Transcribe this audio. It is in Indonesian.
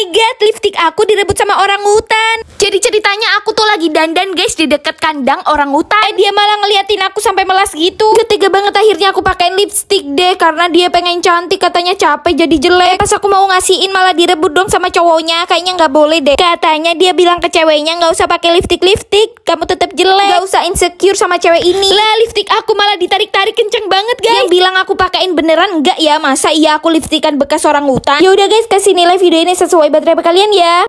my god, lipstick aku direbut sama orang hutan. Jadi ceritanya aku tuh lagi dandan guys di dekat kandang orang hutan. Eh dia malah ngeliatin aku sampai melas gitu. Ketiga banget akhirnya aku pakein lipstick deh karena dia pengen cantik katanya capek jadi jelek. Pas aku mau ngasihin malah direbut dong sama cowoknya. Kayaknya nggak boleh deh. Katanya dia bilang ke ceweknya nggak usah pakai lipstick lipstick. Kamu tetap jelek. Gak usah insecure sama cewek ini. Lah lipstick aku malah ditarik-tarik kenceng banget Yang bilang aku pakein beneran enggak ya? Masa iya aku lipstickan bekas orang hutan? Ya udah guys kasih nilai video ini sesuai baterai kalian ya.